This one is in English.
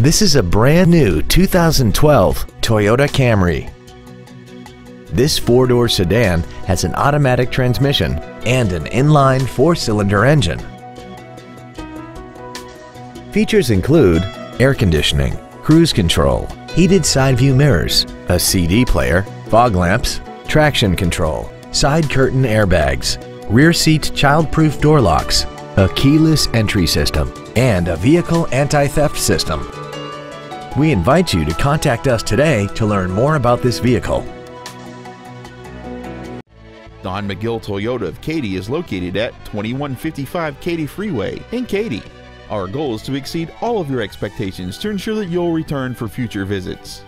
This is a brand new 2012 Toyota Camry. This four-door sedan has an automatic transmission and an inline four-cylinder engine. Features include air conditioning, cruise control, heated side view mirrors, a CD player, fog lamps, traction control, side curtain airbags, rear seat child-proof door locks, a keyless entry system, and a vehicle anti-theft system. We invite you to contact us today to learn more about this vehicle. Don McGill Toyota of Katy is located at 2155 Katy Freeway in Katy. Our goal is to exceed all of your expectations to ensure that you'll return for future visits.